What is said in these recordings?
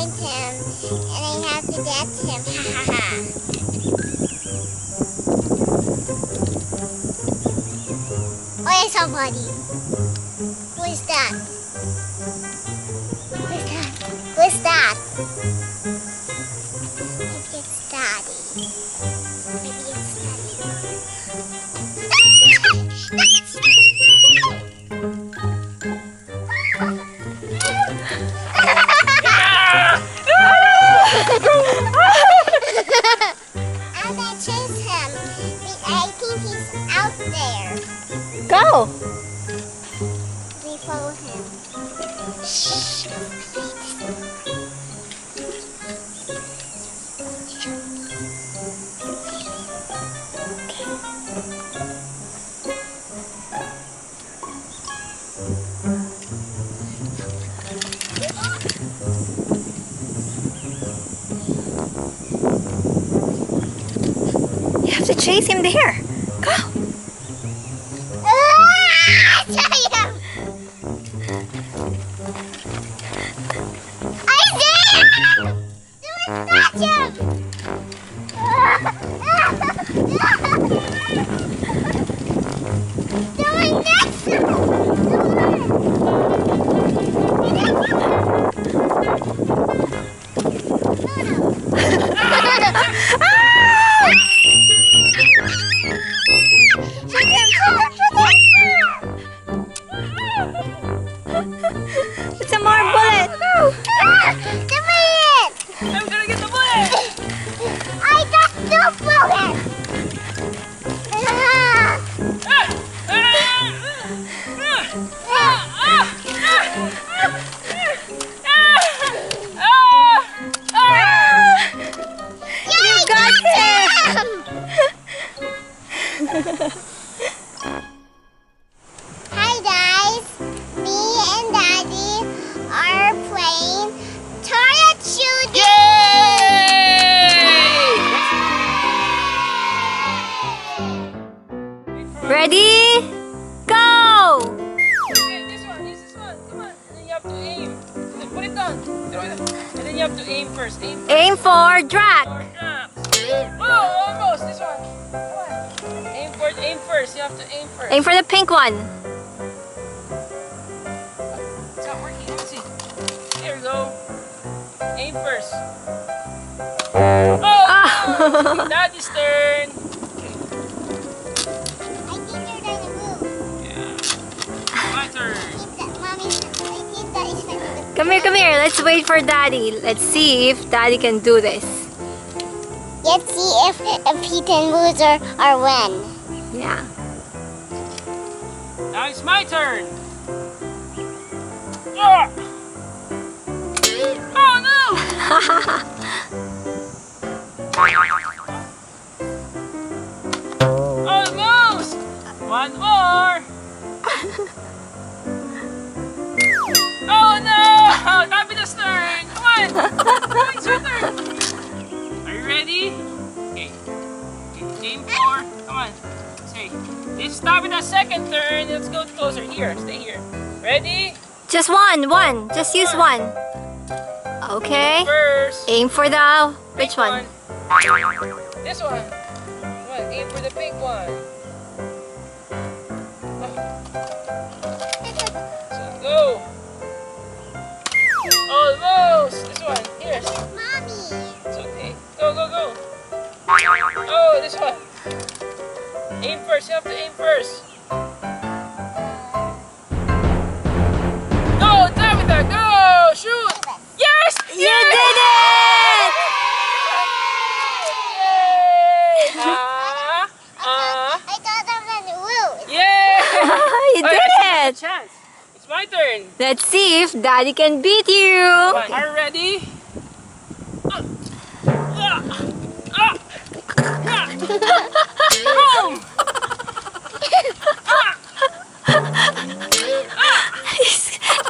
find him and I have to get him. Ha ha ha. Oh, somebody. There. Go! We follow him. Shh. You have to chase him there. Go! Try him. Someone. Down. Throw it. And then you have to aim first. Aim Aim for drag. Oh, almost. This one. Come on. Aim for aim first. You have to aim first. Aim for the pink one. It's not working. Let's see. Here we go. Aim first. Oh! Ah. Daddy's turn. Come here, come here. Let's wait for daddy. Let's see if daddy can do this. Let's see if, if he can lose or, or win. Yeah. Now it's my turn. Ah! Oh no! Tabitha's turn! Come on! Come on, it's your turn! Are you ready? Okay. Aim for. Come on. Say. This is Tabitha's second turn. Let's go closer. Here. Stay here. Ready? Just one, one. Just use one. Okay. First. Aim for the which Pink one? This one. Come on, aim for the pink one. One. Mommy! It's okay. Go, go, go. Oh, this one. Aim first. You have to aim first. Go, Tabitha. Go. Shoot. Yes. You did it! Yay! Ah, ah. I thought I was gonna lose. Yay! you Oh, did I it! chance. It's my turn. Let's see if daddy can beat you. on, are you ready?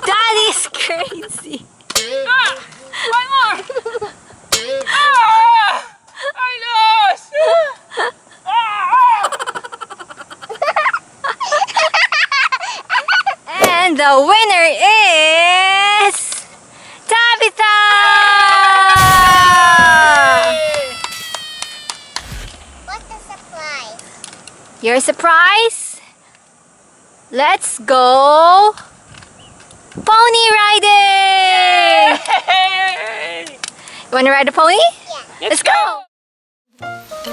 Daddy's crazy. One more! I lost! And the winner is Your surprise? Let's go pony riding! Hey! You want to ride a pony? Yeah. Let's go!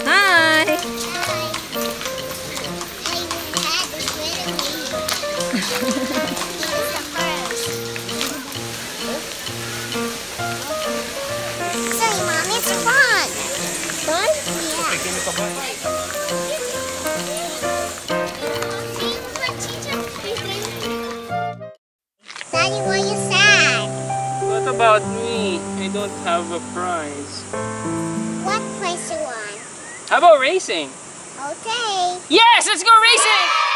Hi! I have a prize. What price you want? How about racing? Okay. Yes, let's go racing!